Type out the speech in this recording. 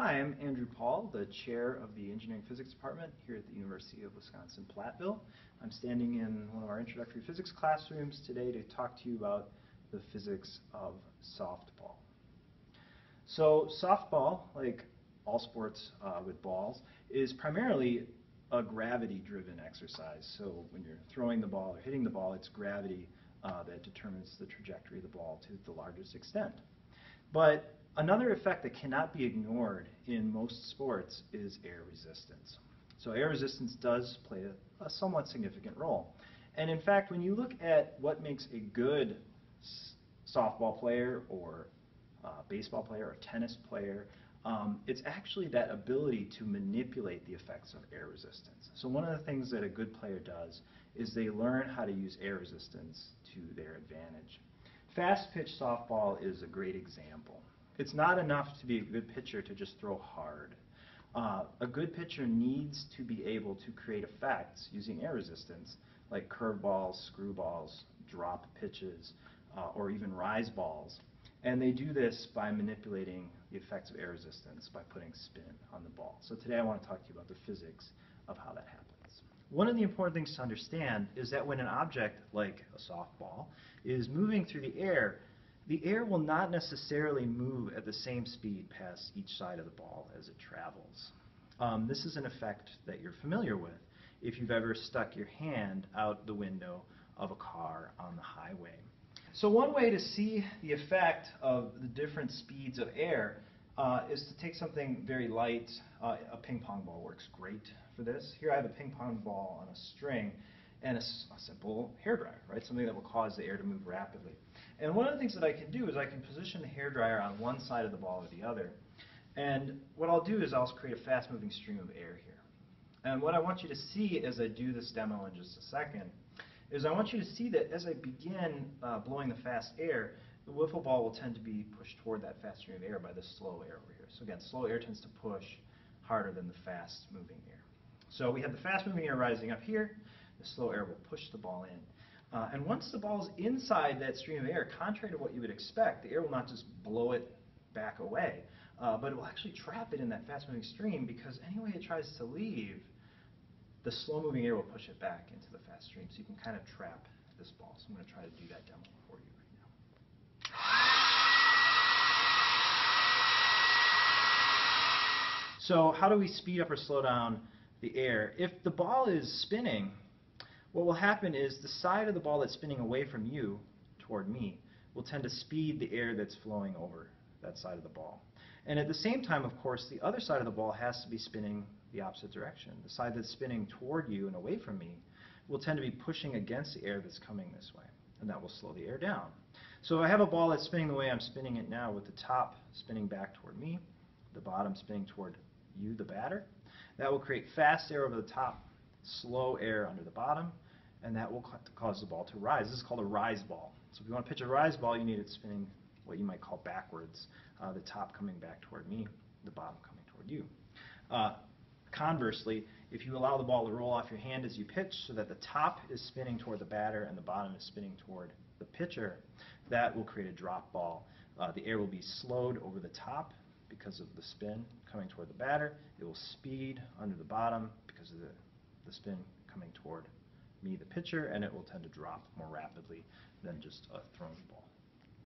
Hi, I'm Andrew Pawl, the chair of the Engineering Physics Department here at the University of Wisconsin-Platteville. I'm standing in one of our introductory physics classrooms today to talk to you about the physics of softball. So softball, like all sports uh, with balls, is primarily a gravity-driven exercise. So when you're throwing the ball or hitting the ball, it's gravity uh, that determines the trajectory of the ball to the largest extent. But another effect that cannot be ignored in most sports is air resistance. So air resistance does play a, a somewhat significant role. And in fact, when you look at what makes a good softball player or uh, baseball player or tennis player, um, it's actually that ability to manipulate the effects of air resistance. So one of the things that a good player does is they learn how to use air resistance to their advantage. Fast pitch softball is a great example. It's not enough to be a good pitcher to just throw hard. Uh, a good pitcher needs to be able to create effects using air resistance, like curveballs, screwballs, drop pitches, uh, or even rise balls. And they do this by manipulating the effects of air resistance by putting spin on the ball. So today I want to talk to you about the physics of how that happens. One of the important things to understand is that when an object, like a softball, is moving through the air, the air will not necessarily move at the same speed past each side of the ball as it travels. Um, this is an effect that you're familiar with if you've ever stuck your hand out the window of a car on the highway. So one way to see the effect of the different speeds of air uh, is to take something very light. Uh, a ping pong ball works great for this. Here I have a ping pong ball on a string and a, a simple hair dryer, right? Something that will cause the air to move rapidly. And one of the things that I can do is I can position the hair dryer on one side of the ball or the other. And what I'll do is I'll create a fast moving stream of air here. And what I want you to see as I do this demo in just a second is I want you to see that as I begin uh, blowing the fast air, the wiffle ball will tend to be pushed toward that fast stream of air by the slow air over here. So again, slow air tends to push harder than the fast moving air. So we have the fast moving air rising up here, the slow air will push the ball in. Uh, and once the ball is inside that stream of air, contrary to what you would expect, the air will not just blow it back away, uh, but it will actually trap it in that fast moving stream because any way it tries to leave, the slow moving air will push it back into the fast stream. So you can kind of trap this ball. So I'm going to try to do that demo for you right now. So how do we speed up or slow down the air? If the ball is spinning, what will happen is the side of the ball that's spinning away from you toward me will tend to speed the air that's flowing over that side of the ball. And at the same time, of course, the other side of the ball has to be spinning the opposite direction. The side that's spinning toward you and away from me will tend to be pushing against the air that's coming this way, and that will slow the air down. So if I have a ball that's spinning the way I'm spinning it now with the top spinning back toward me, the bottom spinning toward you, the batter, that will create fast air over the top, slow air under the bottom, and that will cause the ball to rise. This is called a rise ball. So if you want to pitch a rise ball, you need it spinning what you might call backwards, uh, the top coming back toward me, the bottom coming toward you. Uh, Conversely, if you allow the ball to roll off your hand as you pitch so that the top is spinning toward the batter and the bottom is spinning toward the pitcher, that will create a drop ball. Uh, the air will be slowed over the top because of the spin coming toward the batter. It will speed under the bottom because of the, the spin coming toward me, the pitcher, and it will tend to drop more rapidly than just a thrown ball.